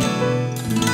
Música